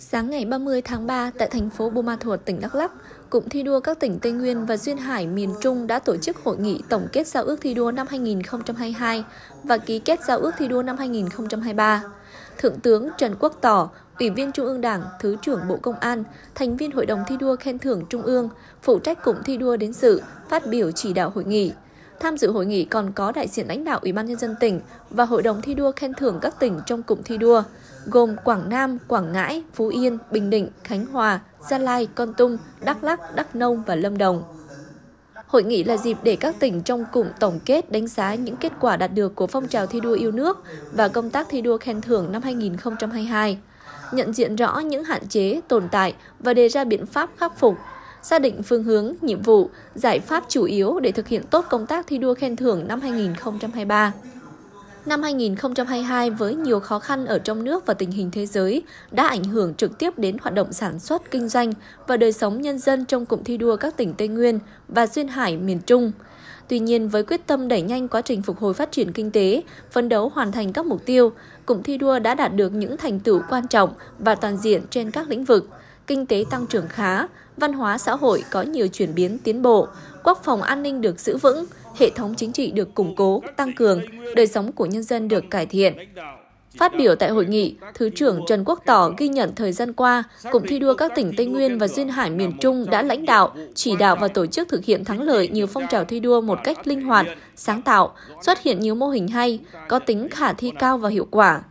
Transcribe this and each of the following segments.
Sáng ngày 30 tháng 3 tại thành phố Buôn Ma Thuột, tỉnh Đắk Lắk, Cụm thi đua các tỉnh Tây Nguyên và Duyên Hải miền Trung đã tổ chức hội nghị tổng kết giao ước thi đua năm 2022 và ký kết giao ước thi đua năm 2023. Thượng tướng Trần Quốc Tỏ, Ủy viên Trung ương Đảng, Thứ trưởng Bộ Công an, thành viên Hội đồng thi đua khen thưởng Trung ương, phụ trách cụm thi đua đến dự, phát biểu chỉ đạo hội nghị. Tham dự hội nghị còn có đại diện lãnh đạo Ủy ban nhân dân tỉnh và Hội đồng thi đua khen thưởng các tỉnh trong cụm thi đua, gồm Quảng Nam, Quảng Ngãi, Phú Yên, Bình Định, Khánh Hòa, Gia Lai, Con Tum, Đắk Lắk, Đắk Nông và Lâm Đồng. Hội nghị là dịp để các tỉnh trong cụm tổng kết đánh giá những kết quả đạt được của phong trào thi đua yêu nước và công tác thi đua khen thưởng năm 2022, nhận diện rõ những hạn chế, tồn tại và đề ra biện pháp khắc phục, xác định phương hướng, nhiệm vụ, giải pháp chủ yếu để thực hiện tốt công tác thi đua khen thưởng năm 2023. Năm 2022 với nhiều khó khăn ở trong nước và tình hình thế giới đã ảnh hưởng trực tiếp đến hoạt động sản xuất, kinh doanh và đời sống nhân dân trong cụm thi đua các tỉnh Tây Nguyên và Duyên Hải miền Trung. Tuy nhiên, với quyết tâm đẩy nhanh quá trình phục hồi phát triển kinh tế, phấn đấu hoàn thành các mục tiêu, cụm thi đua đã đạt được những thành tựu quan trọng và toàn diện trên các lĩnh vực. Kinh tế tăng trưởng khá, văn hóa xã hội có nhiều chuyển biến tiến bộ, quốc phòng an ninh được giữ vững, hệ thống chính trị được củng cố, tăng cường, đời sống của nhân dân được cải thiện. Phát biểu tại hội nghị, Thứ trưởng Trần Quốc Tỏ ghi nhận thời gian qua, Cụm thi đua các tỉnh Tây Nguyên và Duyên Hải miền Trung đã lãnh đạo, chỉ đạo và tổ chức thực hiện thắng lợi nhiều phong trào thi đua một cách linh hoạt, sáng tạo, xuất hiện nhiều mô hình hay, có tính khả thi cao và hiệu quả.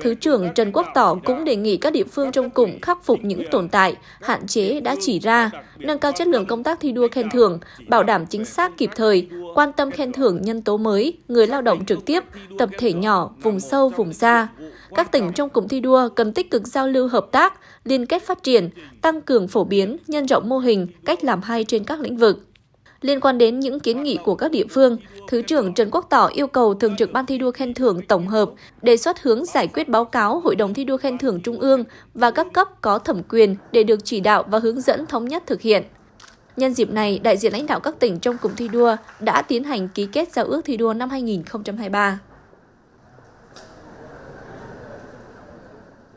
Thứ trưởng Trần Quốc Tỏ cũng đề nghị các địa phương trong cụm khắc phục những tồn tại, hạn chế đã chỉ ra, nâng cao chất lượng công tác thi đua khen thưởng, bảo đảm chính xác kịp thời, quan tâm khen thưởng nhân tố mới, người lao động trực tiếp, tập thể nhỏ, vùng sâu, vùng xa. Các tỉnh trong cụm thi đua cần tích cực giao lưu hợp tác, liên kết phát triển, tăng cường phổ biến, nhân rộng mô hình, cách làm hay trên các lĩnh vực. Liên quan đến những kiến nghị của các địa phương, Thứ trưởng Trần Quốc Tỏ yêu cầu Thường trực Ban thi đua khen thưởng tổng hợp đề xuất hướng giải quyết báo cáo Hội đồng thi đua khen thưởng Trung ương và các cấp có thẩm quyền để được chỉ đạo và hướng dẫn thống nhất thực hiện. Nhân dịp này, đại diện lãnh đạo các tỉnh trong cụm thi đua đã tiến hành ký kết giao ước thi đua năm 2023.